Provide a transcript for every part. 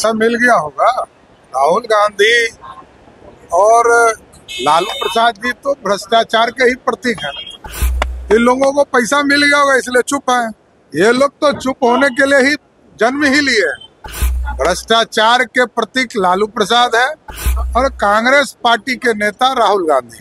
सब मिल गया होगा, राहुल गांधी और लालू प्रसाद जी तो भ्रष्टाचार के ही प्रतीक है। इन लोगों को पैसा मिल गया होगा इसलिए चुप है। ये लोग तो चुप होने के लिए ही जन्म ही लिए। भ्रष्टाचार के प्रतीक लालू प्रसाद है और कांग्रेस पार्टी के नेता राहुल गांधी।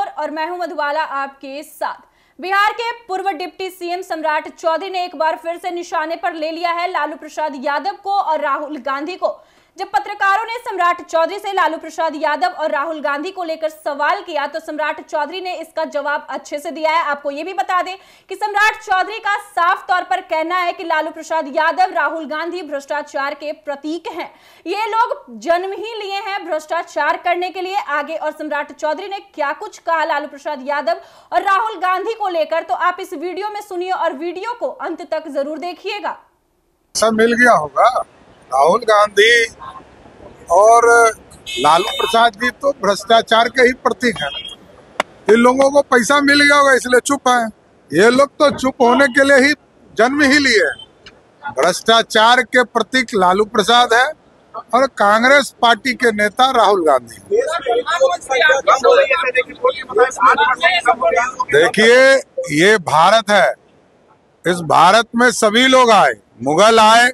24 और मैं हूँ मधुबाला आपके साथ। बिहार के पूर्व डिप्टी सीएम सम्राट चौधरी ने एक बार फिर से निशाने पर ले लिया है लालू प्रसाद यादव को और राहुल गांधी को। जब पत्रकारों ने सम्राट चौधरी से लालू प्रसाद यादव और राहुल गांधी को लेकर सवाल किया तो सम्राट चौधरी ने इसका जवाब अच्छे से दिया है। आपको यह भी बता दें कि सम्राट चौधरी का साफ़ तौर पर कहना है कि लालू प्रसाद यादव, राहुल गांधी भ्रष्टाचार के प्रतीक हैं। ये लोग जन्म ही लिए हैं भ्रष्टाचार करने के लिए आगे, और सम्राट चौधरी ने क्या कुछ कहा लालू प्रसाद यादव और राहुल गांधी को लेकर? तो आप इस वीडियो में सुनिए और वीडियो को अंत तक ज़रूर देखिएगा। सब मिल गया होगा। राहुल गांधी और लालू प्रसाद जी तो भ्रष्टाचार के ही प्रतीक है। इन लोगों को पैसा मिल गया होगा इसलिए चुप है। ये लोग तो चुप होने के लिए ही जन्म ही लिए भ्रष्टाचार के प्रतीक लालू प्रसाद है और कांग्रेस पार्टी के नेता राहुल गांधी। देखिए, ये भारत है। इस भारत में सभी लोग आए, मुगल आए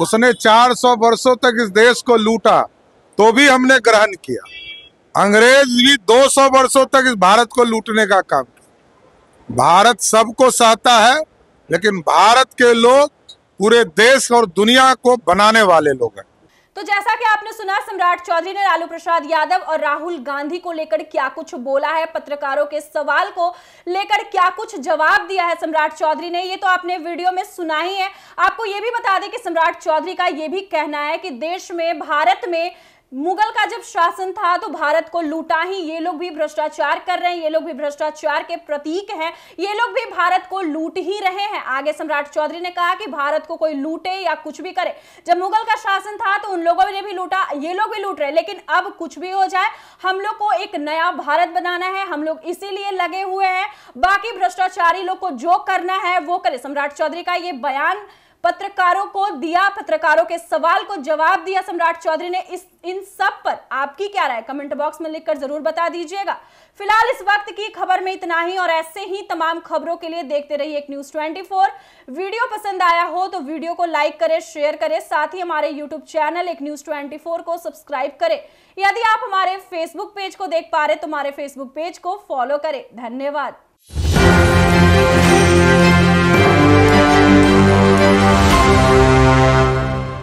उसने 400 वर्षों तक इस देश को लूटा तो भी हमने ग्रहण किया। अंग्रेज़ भी 200 वर्षों तक इस भारत को लूटने का काम किया। भारत सबको सहता है, लेकिन भारत के लोग पूरे देश और दुनिया को बनाने वाले लोग हैं। तो जैसा कि आपने सुना, सम्राट चौधरी ने लालू प्रसाद यादव और राहुल गांधी को लेकर क्या कुछ बोला है? पत्रकारों के सवाल को लेकर क्या कुछ जवाब दिया है सम्राट चौधरी ने? ये तो आपने वीडियो में सुना ही है। आपको ये भी बता दें कि सम्राट चौधरी का ये भी कहना है कि देश में, भारत में मुगल का जब शासन था तो भारत को लूटा ही। ये लोग भी भ्रष्टाचार कर रहे हैं, ये लोग भी भ्रष्टाचार के प्रतीक हैं, ये लोग भी भारत को लूट ही रहे हैं। आगे सम्राट चौधरी ने कहा कि भारत को कोई लूटे या कुछ भी करे। जब मुगल का शासन था तो उन लोगों ने भी लूटा, ये लोग भी लूट रहे लेकिन अब कुछ भी हो जाए, हम लोग को एक नया भारत बनाना है, हम लोग इसीलिए लगे हुए हैं। बाकी भ्रष्टाचारी लोग को जो करना है, वो करे। सम्राट चौधरी का ये बयान पत्रकारों को दिया, पत्रकारों के सवाल को जवाब दिया सम्राट चौधरी ने। इस, इन सब पर आपकी क्या राय? कमेंट बॉक्स में लिखकर ज़रूर बता दीजिएगा। फ़िलहाल इस वक्त की खबर में इतना ही, और ऐसे ही तमाम खबरों के लिए देखते रहिए एक न्यूज़ 24 वीडियो पसंद आया हो तो वीडियो को लाइक करें, शेयर करें, साथ ही हमारे यूट्यूब चैनल एक न्यूज़ 24 को सब्सक्राइब करें। यदि आप हमारे फेसबुक पेज को देख पा रहे तो हमारे फेसबुक पेज को फॉलो करें। धन्यवाद।